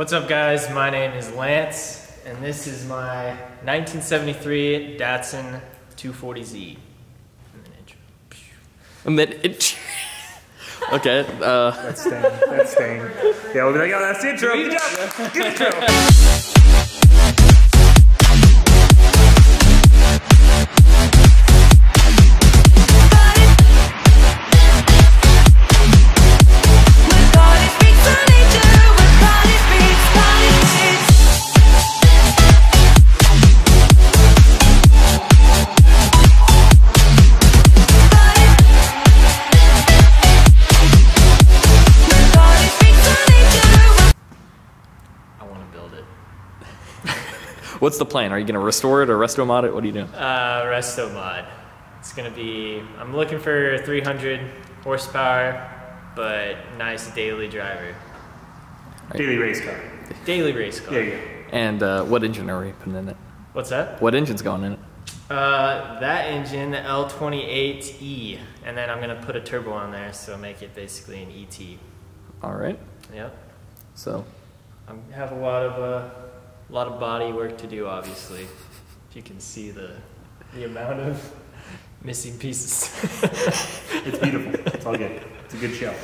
What's up, guys? My name is Lance, and this is my 1973 Datsun 240Z. And then it. okay. Uh, That's staying. That's staying. Yeah, we'll be like, oh, that's the intro. Good job. Good intro. What's the plan? Are you gonna restore it or resto mod it? What are you doing? Uh, Resto Mod. It's gonna be. I'm looking for 300 horsepower, but nice daily driver. Daily race car. Daily race car. There you go. And uh, what engine are we putting in it? What's that? What engine's going in it? Uh, that engine, the L28E, and then I'm gonna put a turbo on there, so make it basically an ET. All right. Yep. So, I have a lot of uh, lot of body work to do, obviously. If you can see the the amount of missing pieces. It's beautiful. It's all good. It's a good show.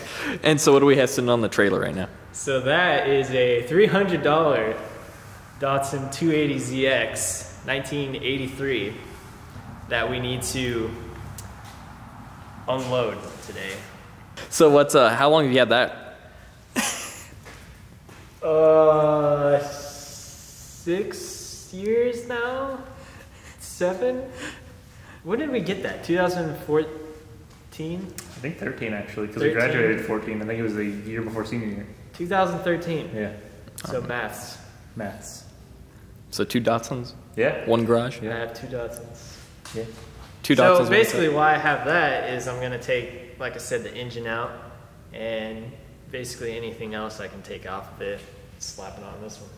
and so what do we have sitting on the trailer right now? so that is a three hundred dollar Datsun 280ZX 1983 that we need to unload today. So what's uh? How long have you had that? Uh, six years now? Seven? When did we get that? 2014? I think 13 actually, because we graduated 14. I think it was the year before senior year. 2013. Yeah. So maths. Maths. So two Datsuns, Yeah. one garage, Yeah. I have two Datsuns. Yeah. two Datsuns. So basically, why I have that is I'm gonna take, like I said, the engine out, and basically anything else I can take off of it, slap it on this one.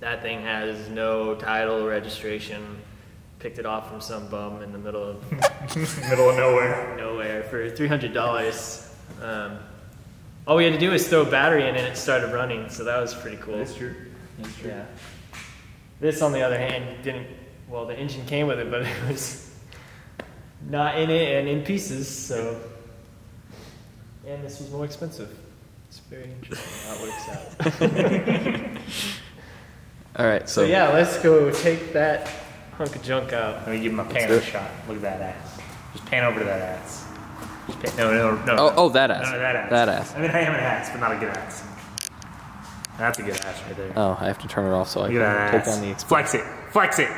That thing has no title, registration. Picked it off from some bum in the middle of Middle of nowhere. nowhere for three hundred dollars. Um, all we had to do was throw a battery in and it started running, so that was pretty cool. That's true. That's true. Yeah. This, on the other hand, didn't. Well, the engine came with it, but it was not in it and in pieces. So, and this was more expensive. It's very interesting how it works out. All right. So So, yeah, let's go take that hunk of junk out. Let me give him a pan do a shot. Look at that ass. Just pan over to that ass. Just pan, no, no, no. Oh, oh, that ass. No, no, that ass. That ass. I mean, I am an ass, but not a good ass. That's a good ass right there. Oh, I have to turn it off so I can take ass. on the expense. Flex it. Flex it.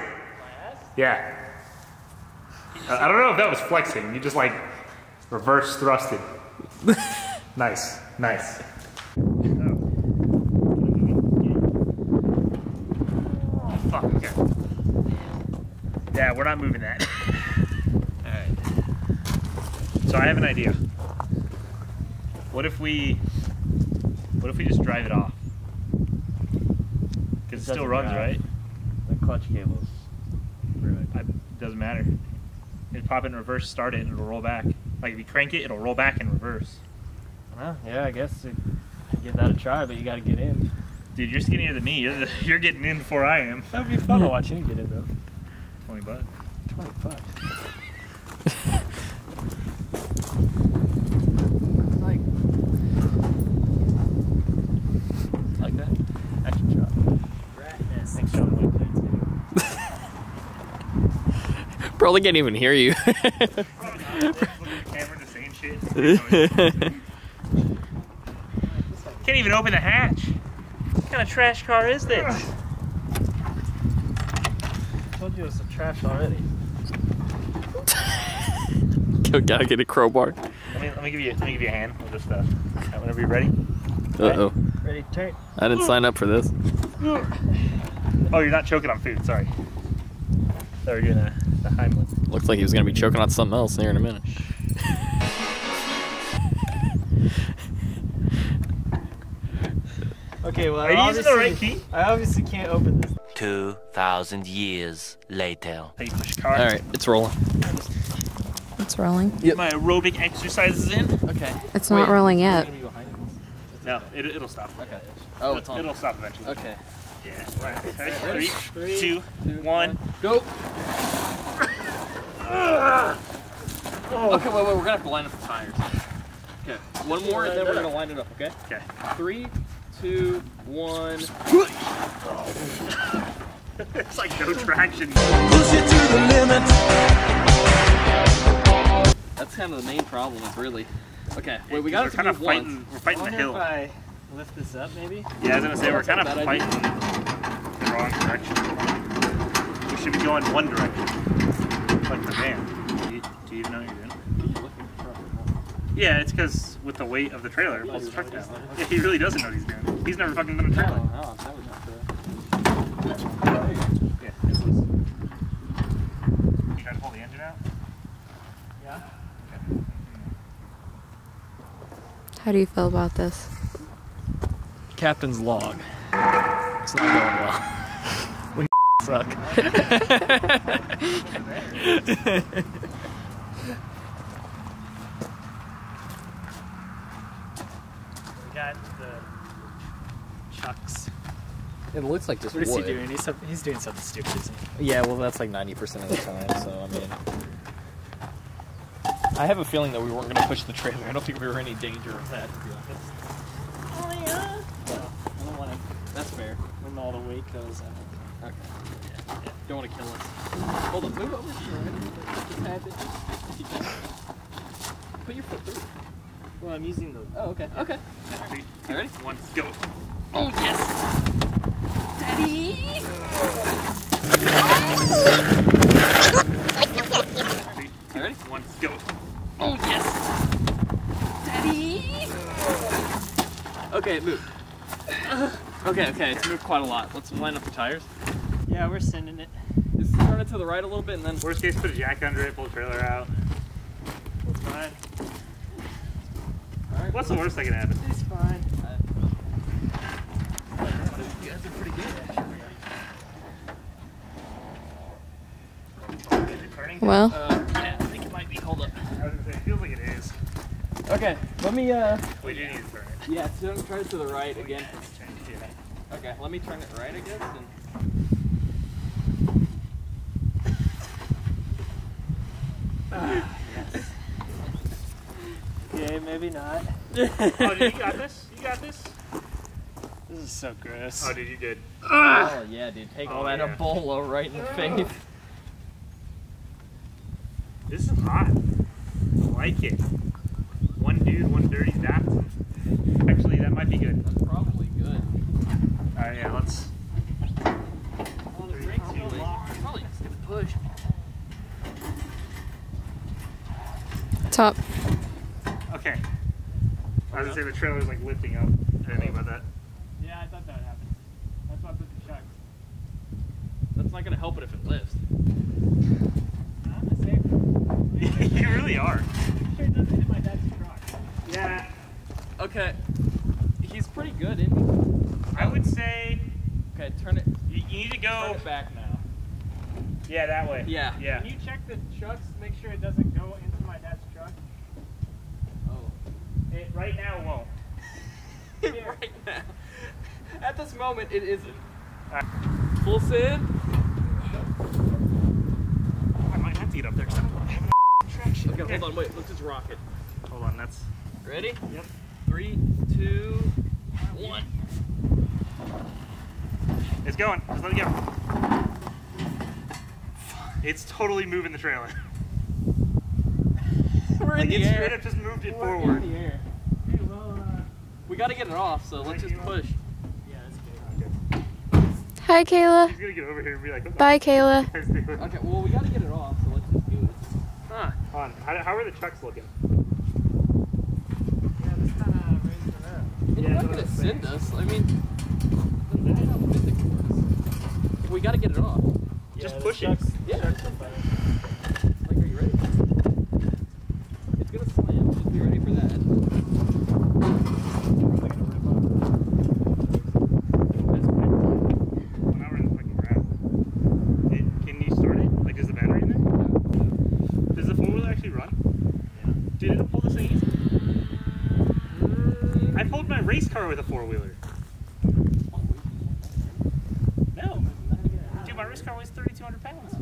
Yeah. I I don't know if that was flexing. You just like reverse thrusted. nice. Nice. Oh, fuck. Okay. Yeah, we're not moving that. Alright. So I have an idea. What if we what if we just drive it off? Because it still runs, drive. right? The clutch cables. I, doesn't matter. You pop it in reverse, start it, and it'll roll back. Like if you crank it, it'll roll back in reverse. Well, yeah, I guess it, give that a try, but you got to get in. Dude, you're skinnier than me. You're, the, you're getting in before I am. That'd be fun to watch you get in though. Twenty bucks. Twenty bucks. like, like that. Action shot. Ratness. Thanks, Shawn. Wait. Probably can't even hear you. Look at the camera just saying shit. Can't even open the hatch. What kind of trash car is this? I told you it was some trash already. Gotta get a crowbar. Let me let me give you let me give you a hand. We'll just uh, whenever you're ready. Uh oh. Ready, turn. I didn't sign up for this. Oh, you're not choking on food. Sorry. Thought we were doing a, the Heimlich. Looks like he was gonna be choking on something else here in a minute. Okay, well, Are you using the right key? I obviously can't open this. 2,000 years later. How push car? All right, it's rolling. It's rolling. Get my aerobic exercises in. Okay. It's not rolling yet. No, it, it'll stop. Okay. Oh, it's on. It'll stop eventually. Okay. Yeah. Right. Okay. Ready? Three, two, one. Go. Oh. Okay, wait, wait, we're gonna have to line up the tires. Okay, one more and then we're gonna line it up, okay? Okay. Three, two, one. it's like no traction. That's kind of the main problem, is really. Okay, wait, we We're got it to kind of move once. fighting. We're fighting the hill. I lift this up, maybe. Yeah, I was gonna say we're kind of a bad fighting the wrong direction. We should be going one direction, like the van. Do you, do you even know what you're doing? Yeah, it's because with the weight of the trailer, it pulls the truck down. Yeah, he really doesn't know what he's doing. He's never fucking done a trailer. Oh, that was not Yeah, it's loose. You trying to pull the engine out? Yeah. How do you feel about this? Captain's log. It's not going well. we suck. We got the chucks. It looks like just What is wood. he doing? He's, he's doing something stupid, isn't he? Yeah, well, that's like 90% of the time, so I mean. I have a feeling that we weren't going to push the trailer. I don't think we were in any danger of that, to be honest. Oh yeah. Well, I don't want to. That's fair. When all the weight goes out. Okay. Yeah, yeah. Don't want to kill us. Hold on, move over to the right. Just have it. If. Put your foot through. Well, I'm using the. Oh, okay. Okay. Three, You ready? one, go. Oh, yes! Three, You ready? one, go. Oh, yes! Daddy! Okay, it moved. Okay, okay, it's moved quite a lot. Let's line up the tires. Yeah, we're sending it. Just turn it to the right a little bit and then. Worst case, put a jack under it, pull the trailer out. It's fine. Alright, What's the worst that can happen? It's fine. You guys are pretty good, actually. Is it turning? Well, Uh, yeah, I think it might be. Hold up. I was gonna say, it feels like it is. Okay, let me, uh. We do need to turn it. Yeah, turn, turn it to the right again. Yeah. Okay, let me turn it right, I guess. And... Okay, maybe not. Oh, dude, you got this? You got this? This is so gross. Oh, dude, you did. Oh, yeah, dude. Take all Oh, that yeah. Ebola right in the face. This is hot. I like it. One dude, one dirty baptism. Actually, that might be good. That's probably good. Alright, yeah, let's. Well, the brakes are late. Probably just gonna push. top. Okay. I was gonna say the trailer's like lifting up. I Didn't think about that. Yeah, I thought that would happen. That's why I put the chucks. That's not gonna help it if it lifts. I'm the safe. you really are. Sure it doesn't hit my dad's truck. Yeah. Okay. He's pretty good, isn't he? I would say Okay, turn it. you, you need to Turn go. it back now. Yeah, that way. Yeah. Yeah. Can you check the trucks, make sure it doesn't go into my dad's truck? Oh. It, right now it won't. right now. At this moment, it isn't. Alright. Full send. I might have to get up there. 'cause I don't have traction. Okay, hold on, wait. Let's just rock it. Hold on, that's. Ready? Yep. Three, two, one. It's going. Just let it go. It's totally moving the trailer. We're in Like the it air. straight up just moved it forward. In the air. Okay, well, uh, We gotta get it off, so let's just push. yeah, that's good. Hi, Kayla. He's gonna get over here and be like, what the Bye, Kayla. f- is doing? Okay, well, we gotta get it off, so let's just do it. Huh. On. How, how are the trucks looking? Yeah, this kind of raised it up. It's Yeah, not gonna send us. I mean, that's how physics works. We gotta get it off. Just push it. trucks- Yeah. trucks are fine. Like, are you ready? It's gonna slam. Just be ready for that. That's fine. Well, now we're in the fucking ground. It, can you start it? Like, is the battery in there? Does the four wheeler actually run? Yeah. Dude, it'll pull this thing easy. I pulled my race car with a four wheeler. No. Dude, my race car weighs 3,200 pounds.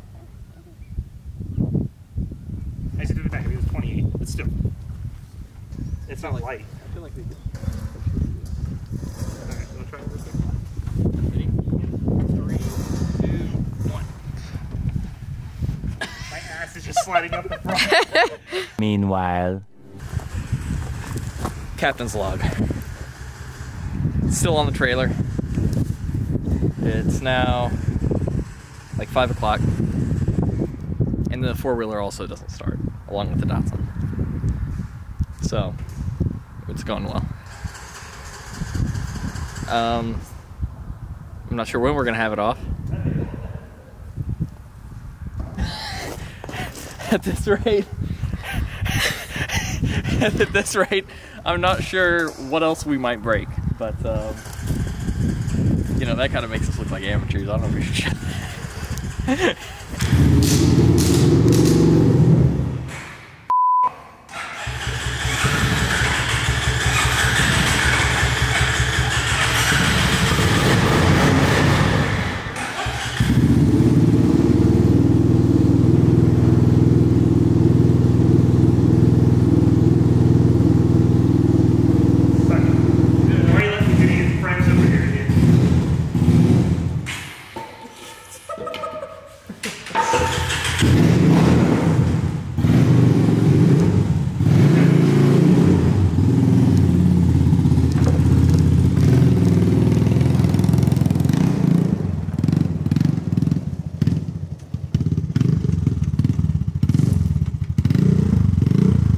I said it back. It was 28, but still. It's not light. I feel like they Alright, you wanna try it real quick? Ready? Three, two, Still on the trailer. It's now like five o'clock. And the four wheeler also doesn't start, along with the Datsun. So it's going well. Um, I'm not sure when we're gonna have it off. At this rate, at this rate, I'm not sure what else we might break, but um, you know that kind of makes us look like amateurs. I don't know if we should. Why are you letting me get friends over here, dude?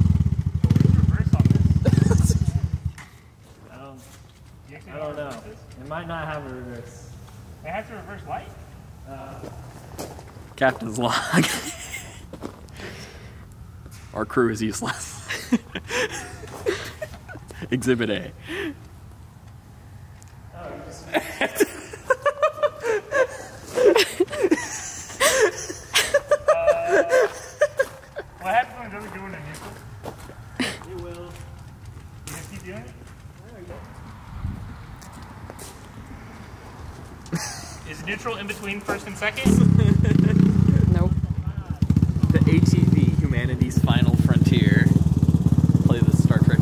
Reverse on this. I don't, You actually I don't know. reverse this? It might not have a reverse. It has to reverse light. Captain's log. Our crew is useless. Exhibit A. Uh, what happens when it doesn't go into neutral? It will. You just keep doing it? Is neutral in between first and second? Nope. The ATV, humanity's final frontier. Play the Star Trek.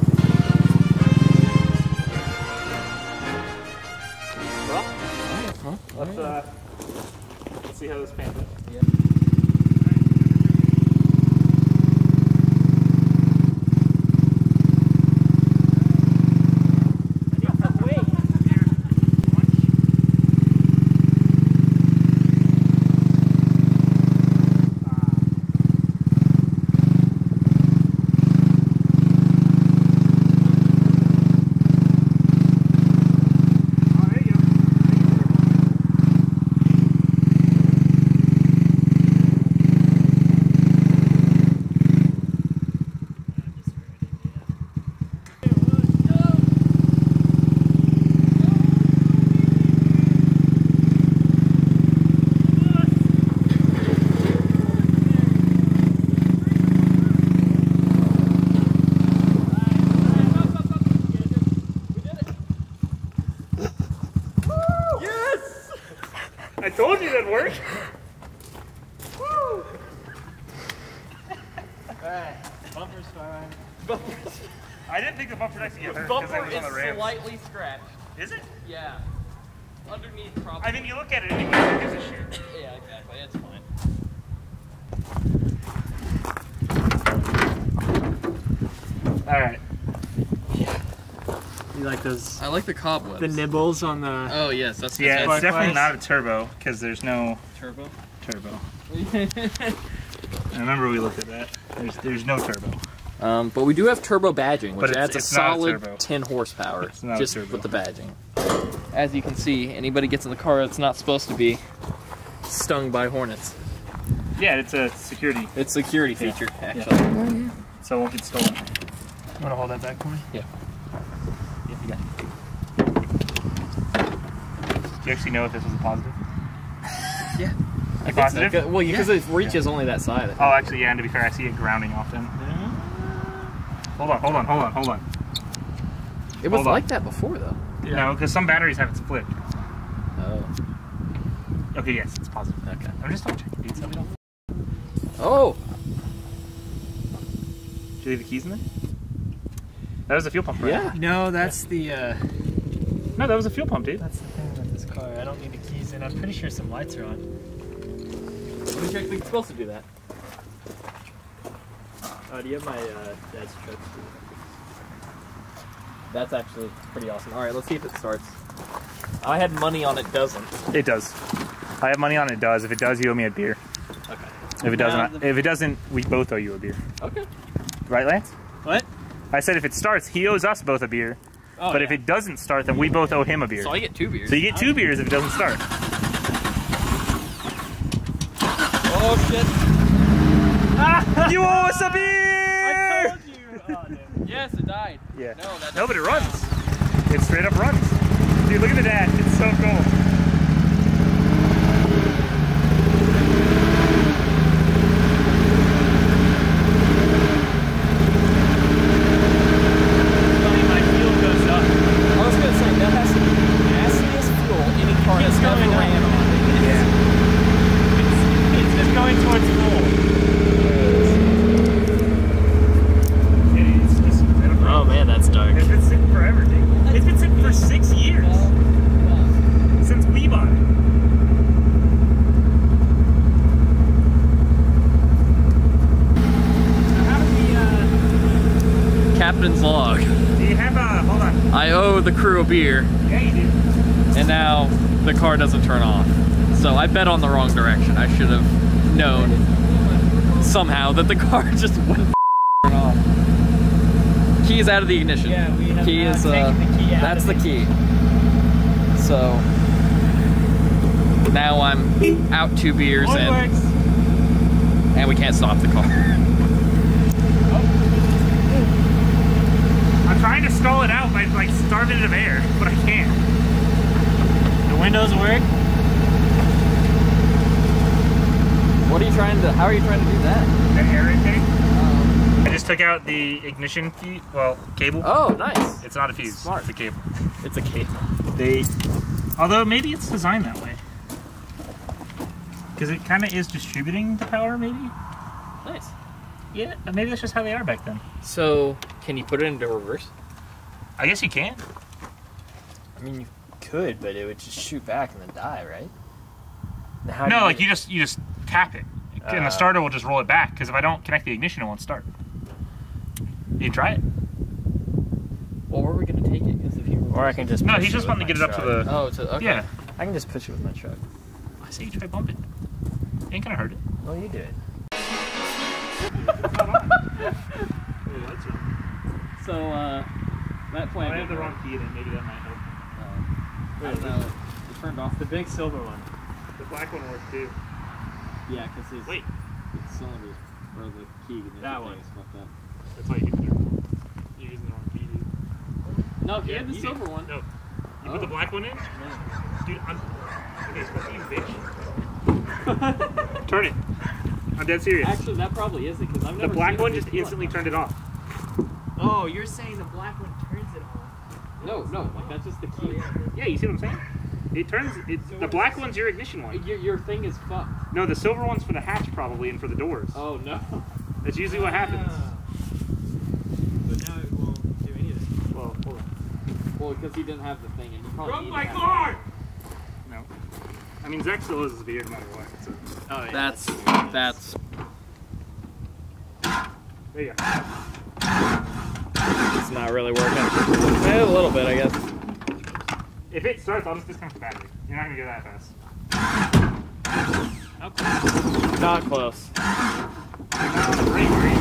Well, let's uh, let's see how this pans out. Oh, there you go. I told you work. Alright, bumper's fine. I didn't think the bumper actually get hurt because I was the slightly scratched. Is it? Yeah. Underneath, probably. I mean, you look at it anyway. It gives a shit. yeah, exactly. It's fine. All right. You like those, I like the cobwebs. the nibbles on the, oh yes, that's Yeah, it's definitely not a turbo because there's no turbo. turbo. I remember we looked at that. There's there's no turbo. Um, but we do have turbo badging, which it's- adds it's a not a solid 10 horsepower It's not a just with the badging. As you can see, anybody gets in the car that's not supposed to be stung by hornets. Yeah, it's a security, It's a security feature, Yeah. actually. so it won't get stolen. You want to hold that back for me? Yeah. Yeah, you got it. Do you actually know if this was a positive? Yeah. A positive? Like, uh, well, because it reaches only that side. Oh, actually, yeah. And to be fair, I see it grounding often. Hold on, hold on, hold on, hold on. It was hold on. like that before, though. No, because some batteries have it split. Oh. Okay, yes, it's positive. Okay. I'm just double checking, dude. So we don't. Oh. Did you leave the keys in there? That was a fuel pump, right? Yeah. No, that's the uh, No, that was a fuel pump, dude. that's car. I don't need the keys in. I'm pretty sure some lights are on. Let me check. It's supposed to do that. Oh, do you have my uh, dad's truck? That's actually pretty awesome. All right, let's see if it starts. I had money on it doesn't. It does. I have money on it. Does if it does, you owe me a beer. Okay. If it doesn't, Now if it doesn't, we both owe you a beer. Okay. Right, Lance? What? I said if it starts, he owes us both a beer. Oh, but if it doesn't start, then we both owe him a beer. so I get two beers. So you get two beers if it doesn't start. oh shit! you owe us a beer! you. Oh, dude. Yes, it died. Yeah. No, that No, but it runs. It straight up runs. Dude, look at the dash. It's so cool. Funny, my fuel goes up. I was gonna say that has to be the nastiest fuel any car has Keeps ever going up. ran on. Yeah. It's just going towards full. It's just straight up Oh runs. man, that's dark. It's been sitting forever, dude. It's been sitting for six years. Since we bought it. How do we, uh, Captain's log. Do you have a, hold on. I owe the crew a beer, Yeah, you do. and now the car doesn't turn off. So I bet on the wrong direction. I should have known somehow that the car just wouldn't turn off. Key is out of the ignition. Yeah, we have key is uh, the key out that's the key. So now I'm out two beers works. and we can't stop the car. I'm trying to stall it out by like starving it of air, but I can't. The windows work. What are you trying to? How are you trying to do that? That air intake. Um. I just took out the ignition fuse, well, cable. Oh, nice. It's not a fuse. Smart. It's a cable. It's a cable. They, although maybe it's designed that way, because it kind of is distributing the power. Maybe. Nice. Yeah. Maybe that's just how they are back then. So, can you put it into reverse? I guess you can. I mean, you could, but it would just shoot back and then die, right? Now, how do No, like you just you just tap it, and Uh. the starter will just roll it back. Because if I don't connect the ignition, it won't start. You try it. Well, where are we gonna take it? Because if you Or I can just. No, push he's just wanting to my get it up to the. Oh, to okay. Yeah. I can just push it with my truck. I say you try bumping. Ain't gonna hurt it. Well, you do So, uh, that plant. I have the wrong key it. Maybe that might help. I don't know. It turned off. The big silver one. The black one works too. Yeah, because his, Wait. his cylinders or the key. ignition That one. is fucked up. That's why you hit it. You're using the wrong key, dude. No, he Yeah, had the you silver did. one. No. You put Oh. the black one in? Dude, I'm. Okay, fuck you, bitch. Turn it. I'm dead serious. Actually, that probably is it because I've never. the black one just instantly turned it off. Oh, you're saying the black one turns it on? No, no, like that's just the key. Oh, yeah, you see what I'm saying? It turns. It, the black one's your ignition one. Your, your thing is fucked. No, the silver one's for the hatch probably and for the doors. Oh no. That's usually what happens. Ah. But now it won't do anything. Well, hold on. Well, because he didn't have the thing, and he probably. From needed my that. car! No. I mean, Zach still owes his beer no matter what. So. Oh yeah. That's that's. There you go. It's not really working. Eh, a little bit, I guess. If it starts, I'll just disconnect the battery. You're not gonna get that fast. not close. Great, great.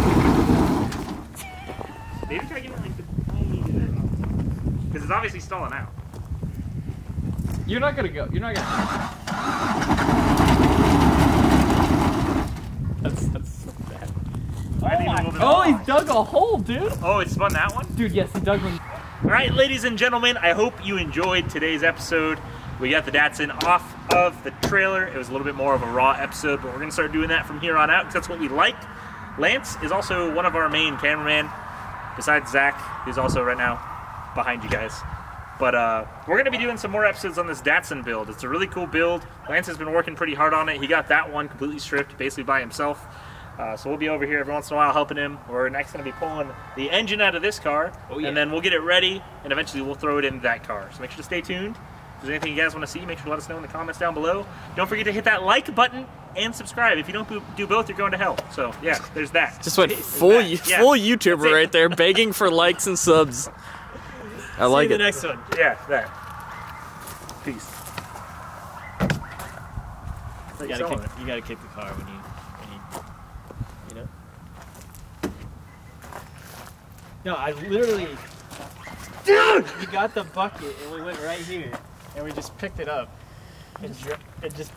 Maybe try getting like the because it's obviously stalling out. You're not gonna go. You're not gonna. That's that's so bad. I think a little bit Oh, more. he dug a hole, dude. Oh, it spun that one. Dude, yes, he dug one. All right, ladies and gentlemen, I hope you enjoyed today's episode. We got the Datsun off of the trailer. It was a little bit more of a raw episode, but we're gonna start doing that from here on out because that's what we like. Lance is also one of our main cameramen, besides Zach, who's also right now behind you guys. But uh, we're going to be doing some more episodes on this Datsun build. It's a really cool build. Lance has been working pretty hard on it. He got that one completely stripped, basically by himself. Uh, so we'll be over here every once in a while helping him. We're next going to be pulling the engine out of this car, Oh, yeah. and then we'll get it ready, and eventually we'll throw it in that car. So make sure to stay tuned. If there's anything you guys want to see, make sure to let us know in the comments down below. Don't forget to hit that like button and subscribe. If you don't do both, you're going to hell. So yeah, there's that. Just went full that. Yeah. full YouTuber right there, begging for likes and subs. I like See you it. the next one. Yeah, that. Peace. You gotta, kick, you gotta kick the car when you, when you, you know. No, I literally. Dude, you got the bucket and we went right here, and we just picked it up, and, and just